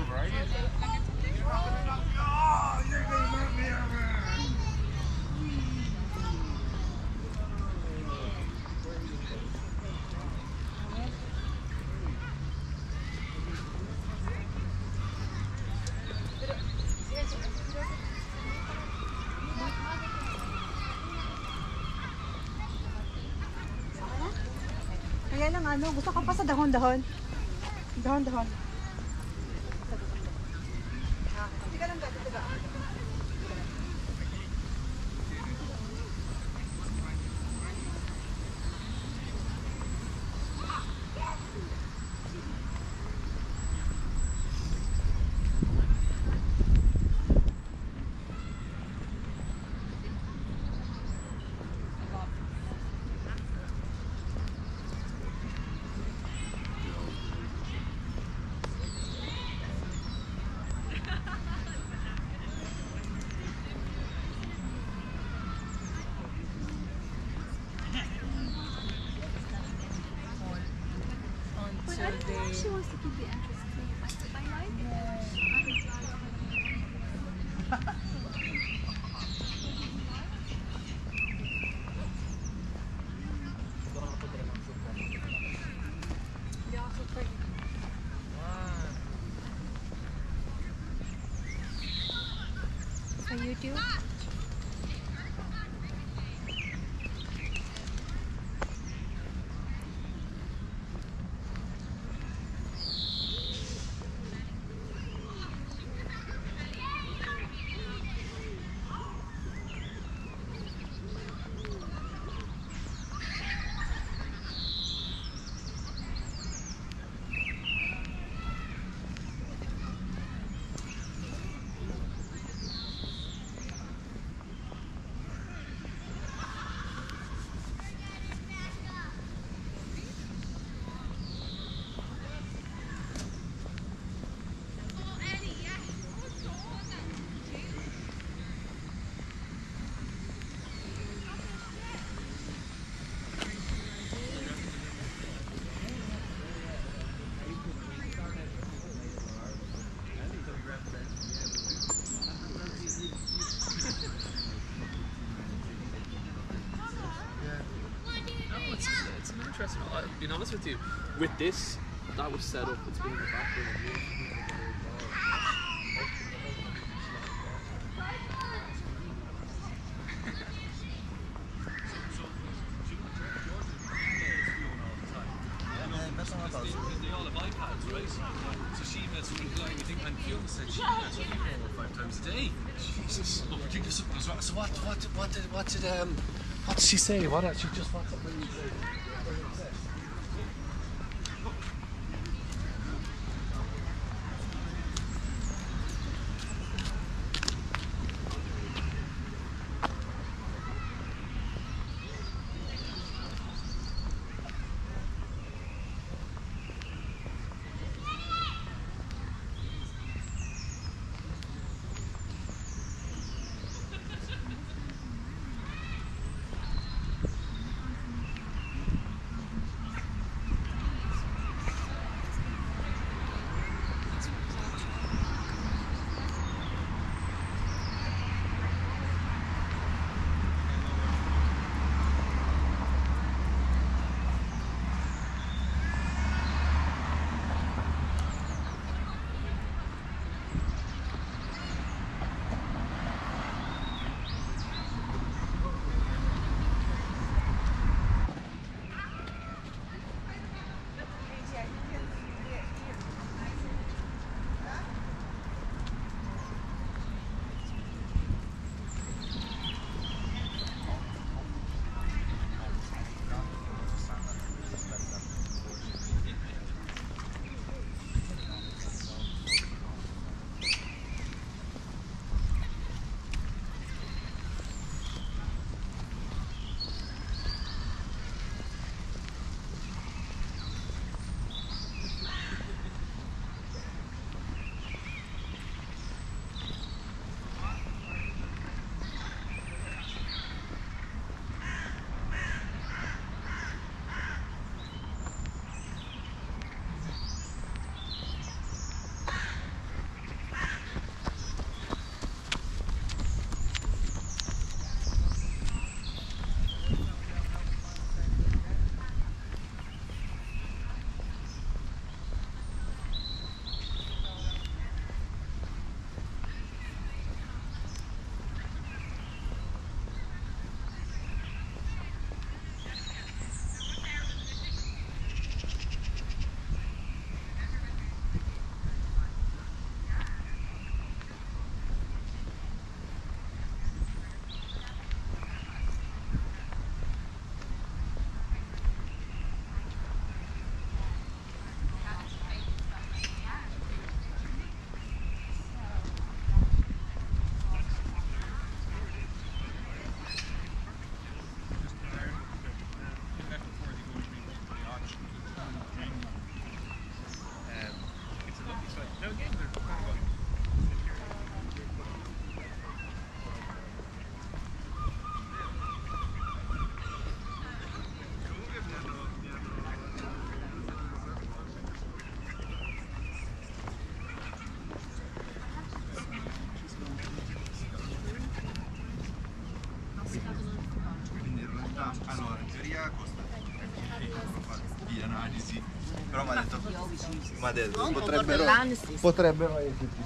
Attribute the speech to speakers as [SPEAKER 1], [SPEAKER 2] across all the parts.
[SPEAKER 1] over, are you?
[SPEAKER 2] Oh, you're gonna knock me over! Ayan ang ano, gusto
[SPEAKER 3] ko pa sa dahon-dahon. Dahon-dahon. She wants to keep the entrance clean. I, like it.
[SPEAKER 1] No, it's, it's an interesting. I'll be honest with you. With this, that was set up. It's been in the background.
[SPEAKER 4] What, did, what did, um, what did she say? What did she just, what
[SPEAKER 5] stigma del... Potrebbero, potrebbero esserci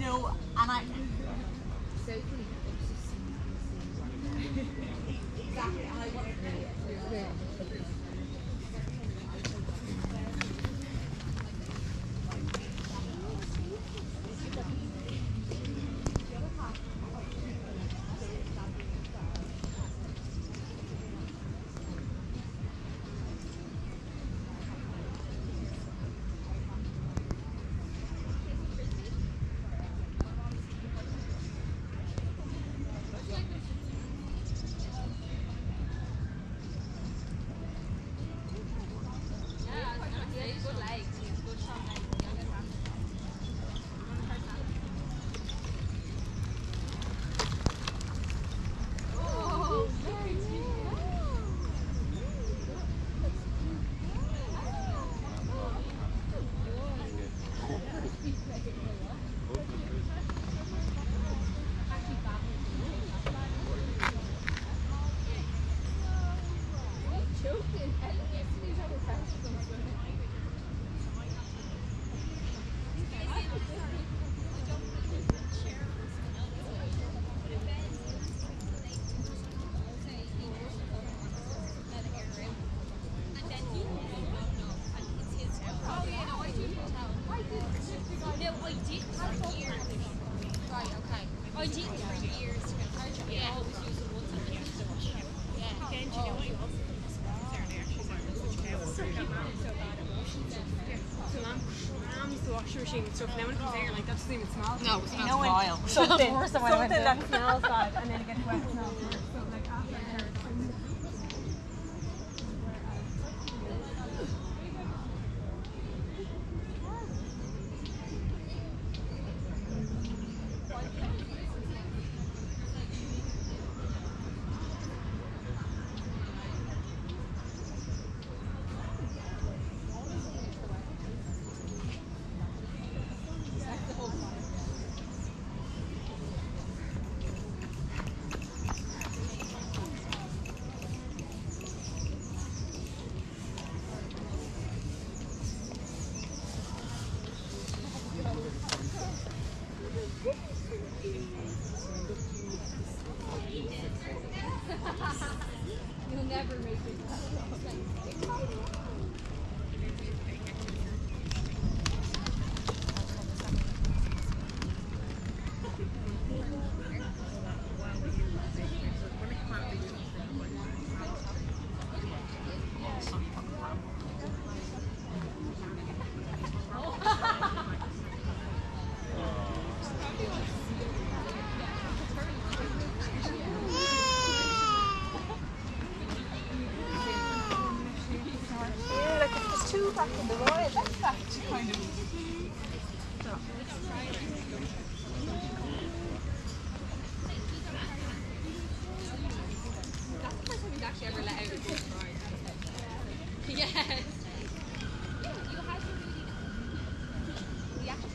[SPEAKER 2] No, and I.
[SPEAKER 6] is washing machine and stuff, and when it comes air, like that doesn't even smell.
[SPEAKER 3] No, it smells
[SPEAKER 2] no,
[SPEAKER 3] vile.
[SPEAKER 2] Something, something,
[SPEAKER 3] something
[SPEAKER 2] that smells bad, and then it gets wet, it smells worse. So, like,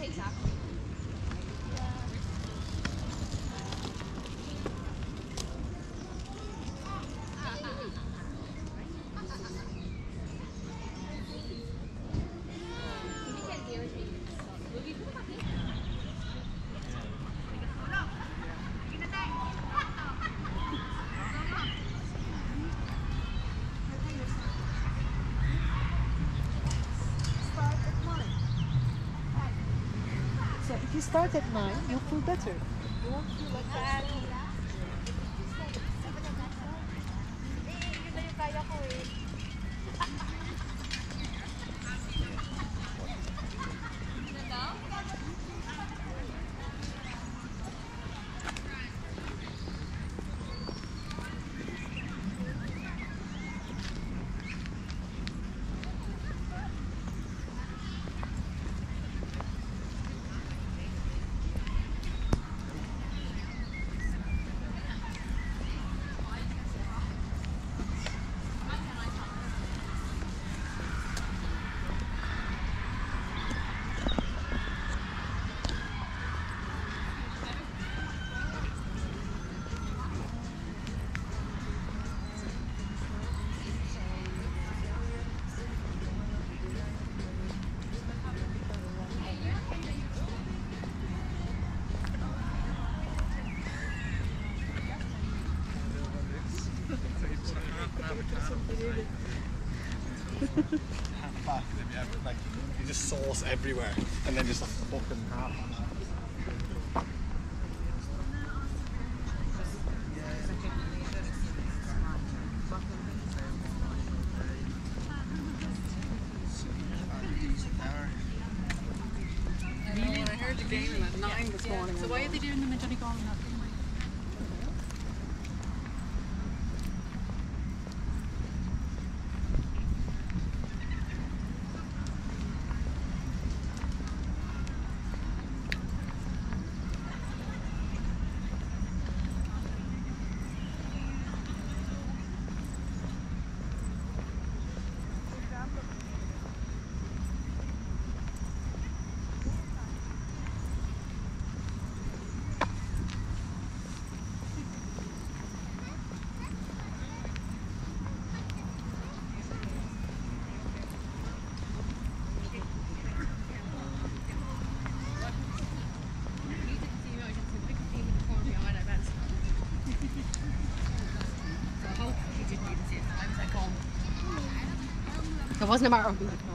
[SPEAKER 3] takes action. you
[SPEAKER 2] start at 9, you'll feel better. You won't feel like that.
[SPEAKER 5] everywhere, and then just a fucking half.
[SPEAKER 3] It wasn't a
[SPEAKER 7] about.